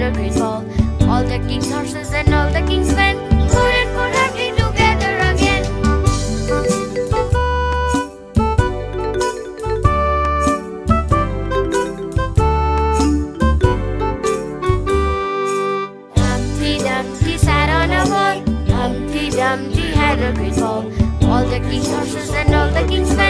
A great ball. All the king's horses and all the king's men couldn't put Humpty together again. Humpty Dumpty sat on a wall. Humpty Dumpty had a great ball. All the king's horses and all the king's men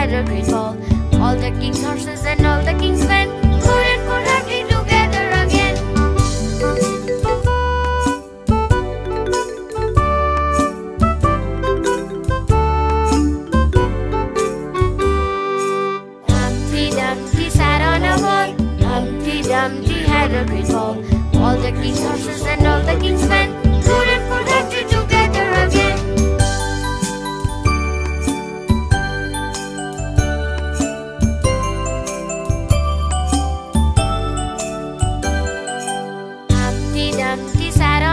had a great ball. All the king's horses and all the king's men couldn't put Humpty together again. Humpty Dumpty sat on a wall. Humpty Dumpty had a great ball. All the king's horses and all the king's men couldn't put Humpty together